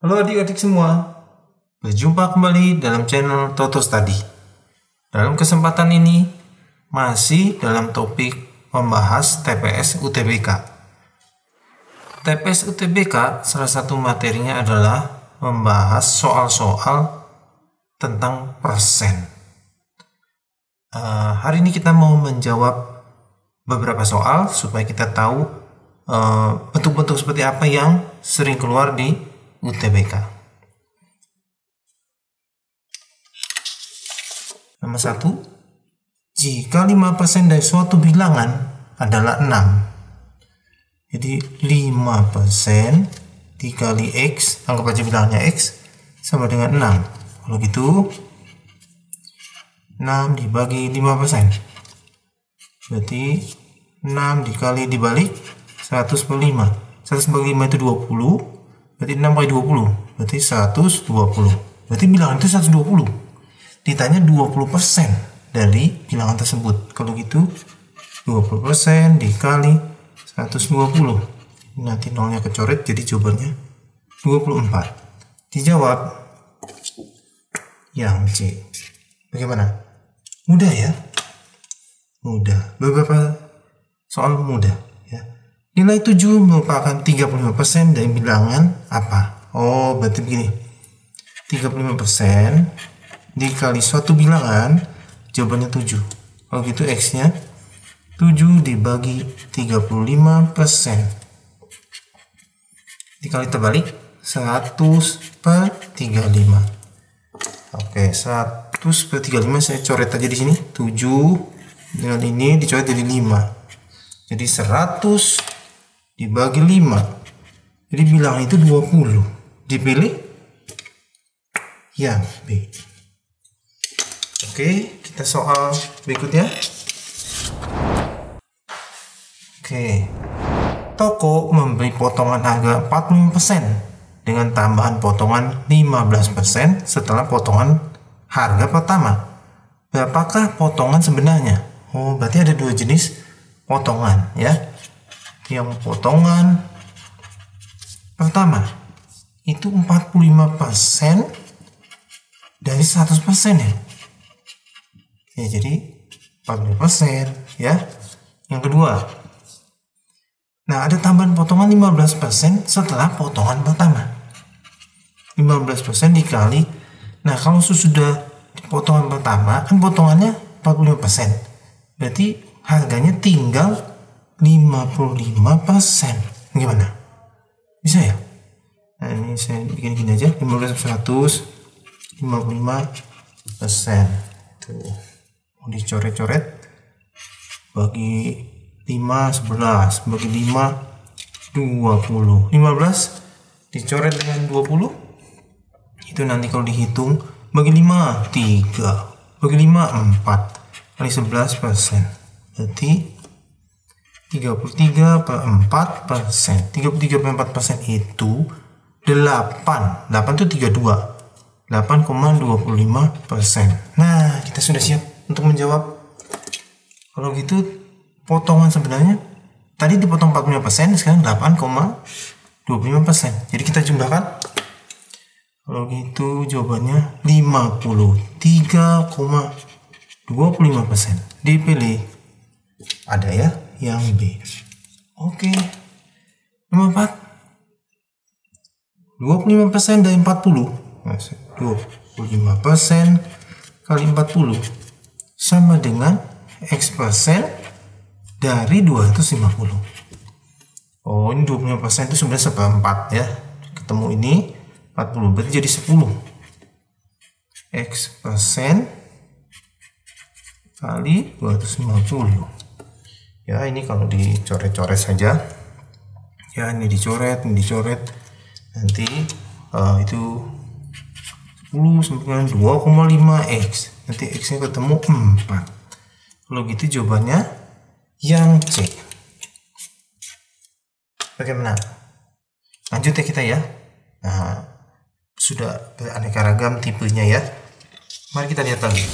Halo adik-adik semua, berjumpa kembali dalam channel Toto Study. Dalam kesempatan ini, masih dalam topik membahas TPS UTBK. TPS UTBK salah satu materinya adalah membahas soal-soal tentang persen. Uh, hari ini kita mau menjawab beberapa soal supaya kita tahu eh, bentuk-bentuk uh, seperti apa yang sering keluar di UTBK. Nomor satu, jika 5% dari suatu bilangan adalah 6. Jadi 5% dikali X, anggap aja bilangnya X, sama dengan 6. Kalau gitu, 6 dibagi 5%. Berarti 6 dikali dibalik 100 per 5. 100 per 5 itu 20 Berarti 6 kali 20. Berarti 120. Berarti bilangan itu 120. Ditanya 20% dari bilangan tersebut. Kalau gitu 20% dikali 120. Nanti nolnya kecoret jadi jawabannya 24. Dijawab yang C. Bagaimana? Mudah ya? Mudah. Beberapa soal mudah. Nilai 7 merupakan 35% dari bilangan apa? Oh, berarti begini. 35% dikali suatu bilangan, jawabannya 7. Kalau gitu X-nya 7 dibagi 35%. Dikali terbalik, 100 per 35. Oke, 100 per 35 saya coret aja di sini. 7 dengan ini dicoret jadi 5. Jadi 100 dibagi 5 jadi bilang itu 20 dipilih? Yang B. Oke kita soal berikutnya. Oke. Toko memberi potongan harga 45% dengan tambahan potongan 15% setelah potongan harga pertama. Berapakah potongan sebenarnya? Oh berarti ada dua jenis potongan ya yang potongan pertama itu 45% dari 100% ya. Ya jadi 45% ya. Yang kedua. Nah, ada tambahan potongan 15% setelah potongan pertama. 15% dikali Nah, kalau sudah potongan pertama kan potongannya 45%. Berarti harganya tinggal 55 persen. Gimana? Bisa ya? Nah ini saya bikin gini aja 15 100 55 persen. Tuh dicoret-coret bagi 5 11 bagi 5 20 15 dicoret dengan 20 itu nanti kalau dihitung bagi 5 3 bagi 5 4 kali 11 persen. Berarti 33 per 4 persen. 33 per 4 persen itu 8 8 itu 32 8,25 persen. Nah kita sudah siap untuk menjawab. Kalau gitu potongan sebenarnya tadi dipotong 45 persen sekarang 8,25 persen. Jadi kita jumlahkan. Kalau gitu jawabannya 53,25 persen. Dipilih. Ada ya yang B. Oke. Nomor 4. 25% dari 40. 25% kali 40 sama dengan X persen dari 250. Oh, ini 25% itu sebenarnya seperempat ya. Ketemu ini 40 berarti jadi 10. X persen kali 250 ya ini kalau dicoret-coret saja. Ya ini dicoret ini dicoret. Nanti uh, itu 10 sampai dengan 2,5 x. Nanti x nya ketemu 4 kalau gitu jawabannya yang C. Bagaimana lanjut ya kita ya. Nah sudah beraneka ragam tipenya ya. Mari kita lihat lagi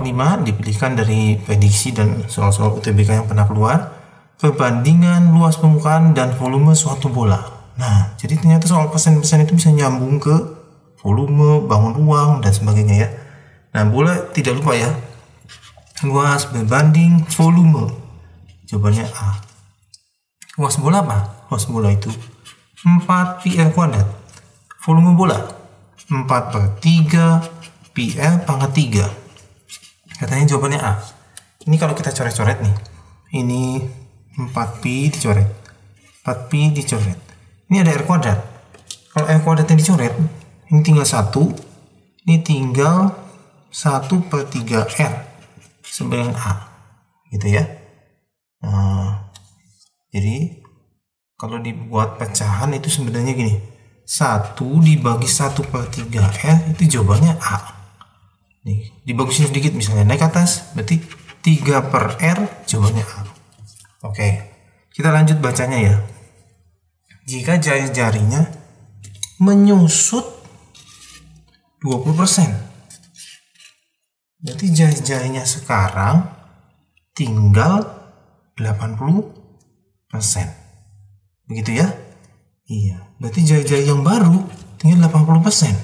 kelima dipilihkan dari prediksi dan soal-soal UTBK yang pernah keluar. perbandingan luas permukaan dan volume suatu bola. Nah, jadi ternyata soal persen-persen itu bisa nyambung ke volume, bangun ruang, dan sebagainya ya. Nah, bola tidak lupa ya. Luas berbanding volume. Jawabannya A. Luas bola apa? Luas bola itu 4 pi L kuadrat. Volume bola 4 per 3 pi L pangkat 3. Katanya jawabannya A. Ini kalau kita coret-coret nih. Ini 4 pi dicoret. 4 pi dicoret. Ini ada R kuadrat. Kalau R kuadratnya dicoret, ini tinggal satu. Ini tinggal 1 per 3 R. Sebenarnya A. Gitu ya. Nah, jadi kalau dibuat pecahan itu sebenarnya gini. 1 dibagi 1 per 3 R itu jawabannya A. Nih, dibagusin sedikit misalnya naik atas berarti 3 per R jawabannya A. Oke, kita lanjut bacanya ya. Jika jari-jarinya menyusut 20%. Berarti jari-jarinya sekarang tinggal 80 persen. Begitu ya? Iya. Berarti jari-jari yang baru tinggal 80 persen.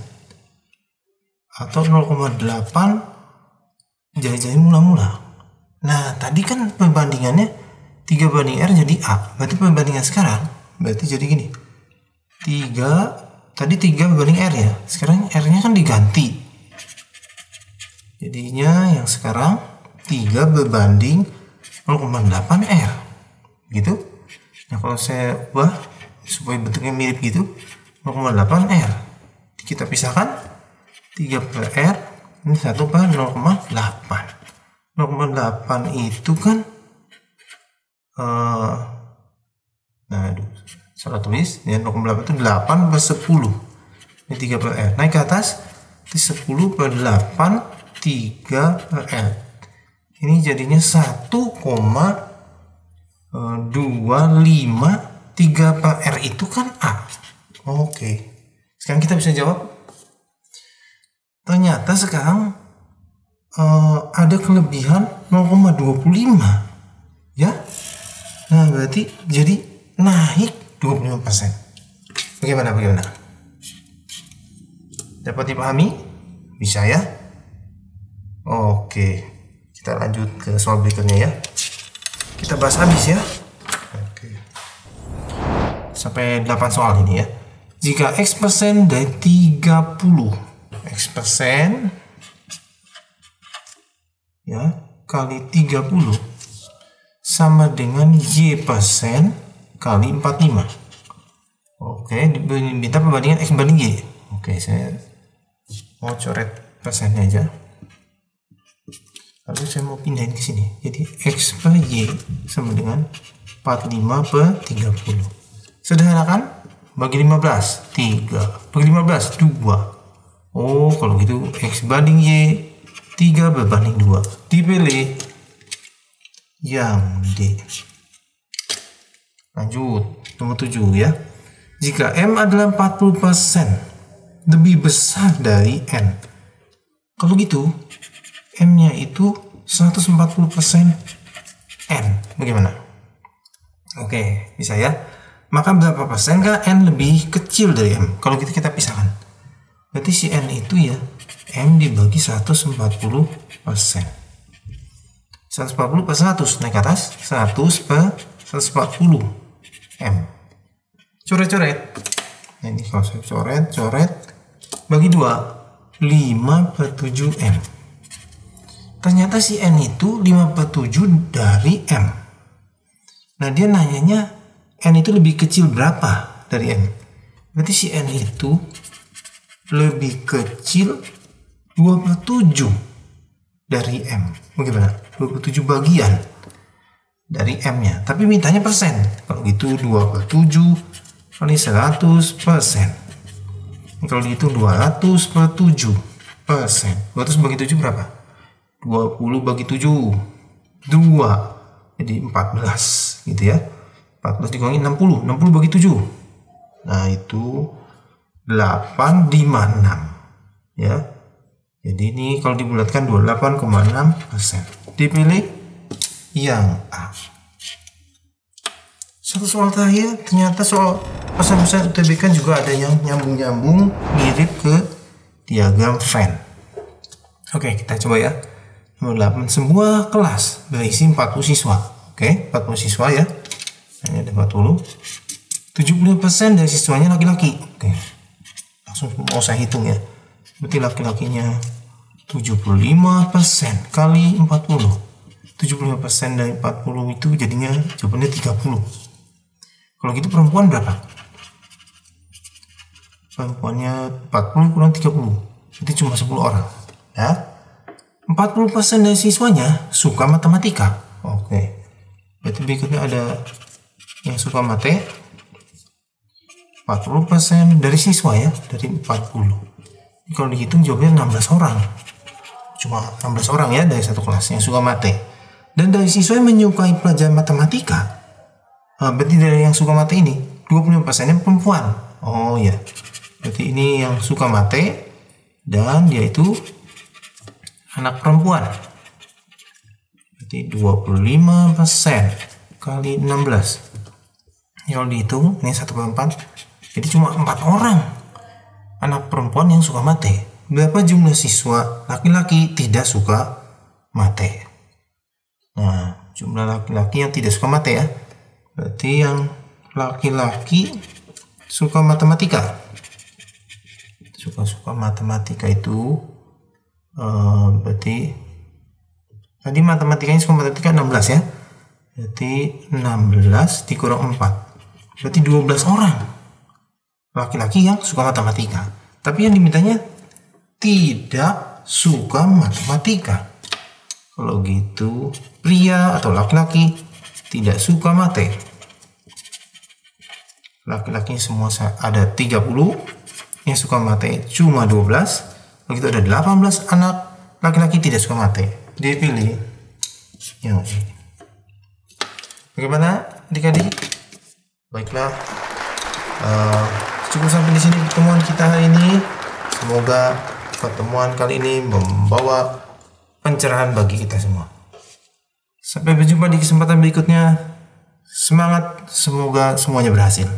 Atau 0,8 jari-jari mula-mula. Nah, tadi kan perbandingannya 3 banding R jadi A. Berarti perbandingan sekarang berarti jadi gini. 3 tadi 3 berbanding R ya. Sekarang R-nya kan diganti. Jadinya yang sekarang 3 berbanding 0,8 R. Gitu? Nah kalau saya ubah supaya bentuknya mirip gitu 0,8 R kita pisahkan 3 per R ini 1 per 0,8 0,8 itu kan uh, nah aduh salah tulis ya 0,8 itu 8 per 10 ini 3 per R naik ke atas itu 10 per 8 3 per R ini jadinya 1, 2, 5, 3 per R itu kan A. Oke. Sekarang kita bisa jawab. Ternyata sekarang uh, ada kelebihan 0,25. Ya. Nah, berarti jadi naik 25%. Bagaimana bagaimana? Dapat dipahami? Bisa ya? Oke. Kita lanjut ke soal berikutnya ya kita bahas habis ya Oke. sampai 8 soal ini ya jika X persen dari 30 X persen. Ya kali 30 sama dengan Y persen kali 45 oke minta perbandingan X banding Y. Oke saya mau coret persennya aja. Lalu saya mau pindahin ke sini. Jadi X per Y sama dengan 45 per 30 sederhanakan bagi 15 3 bagi 15 2 oh kalau gitu X banding Y 3 berbanding 2 dipilih yang D lanjut nomor 7 ya jika M adalah 40% lebih besar dari N kalau gitu M-nya itu 140% N. Bagaimana? Oke, bisa ya. Maka berapa persen kah N lebih kecil dari M? Kalau gitu kita pisahkan. Berarti si N itu ya, M dibagi 140 persen. 140 per 100 naik ke atas 100 per 140 M coret-coret nah, ini kalau saya coret coret bagi 2 5 per 7 M ternyata si N itu 5 per 7 dari M. Nah dia nanyanya N itu lebih kecil berapa dari M. Berarti si N itu lebih kecil 2 per 7 dari M. Bagaimana? 2 per 7 bagian dari M-nya. Tapi mintanya persen. Kalau gitu 2 per 7 kali 100 persen. Kalau dihitung 200 per 7 persen. 200 bagi 7 berapa? 20 bagi 7 2 jadi 14 gitu ya 14 dikurangi 60 60 bagi 7 nah itu 8 5 6 ya jadi ini kalau dibulatkan 28,6 persen dipilih yang A satu soal terakhir ternyata soal pesan-pesan UTBK juga ada yang nyambung-nyambung mirip ke diagram Venn. Oke, kita coba ya. Nomor 8. Sebuah kelas berisi 40 siswa. Oke, 40 siswa ya. Ini ada 40. 70% dari siswanya laki-laki. Oke. Langsung mau saya hitung ya. Berarti laki-lakinya 75% kali 40. 75% dari 40 itu jadinya jawabannya 30. Kalau gitu perempuan berapa? Perempuannya 40 kurang 30. Berarti cuma 10 orang. Ya. 40% dari siswanya suka matematika. Oke. Berarti berikutnya ada yang suka mate 40% dari siswa ya dari 40 kalau dihitung jawabnya 16 orang. Cuma 16 orang ya dari satu kelas yang suka mate. Dan dari siswa yang menyukai pelajaran matematika nah, berarti dari yang suka mate ini 25% nya perempuan. Oh ya berarti ini yang suka mate dan dia itu anak perempuan. Berarti 25% kali 16 kalau dihitung ini 1 per 4 jadi cuma empat orang anak perempuan yang suka mate. Berapa jumlah siswa laki-laki tidak suka mate? Nah, jumlah laki-laki yang tidak suka mate ya. Berarti yang laki-laki suka matematika. Suka-suka matematika itu uh, berarti tadi matematikanya suka matematika 16 ya. Berarti 16 dikurang 4. Berarti 12 orang laki-laki yang suka matematika. Tapi yang dimintanya tidak suka matematika. Kalau gitu, pria atau laki-laki tidak suka mate. Laki-laki semua ada 30 yang suka mate cuma 12. Begitu ada 18 anak laki-laki tidak suka mate. Dia pilih yang ini. Bagaimana adik-adik? Baiklah. Uh, cukup sampai di sini pertemuan kita hari ini. Semoga pertemuan kali ini membawa pencerahan bagi kita semua. Sampai berjumpa di kesempatan berikutnya. Semangat, semoga semuanya berhasil.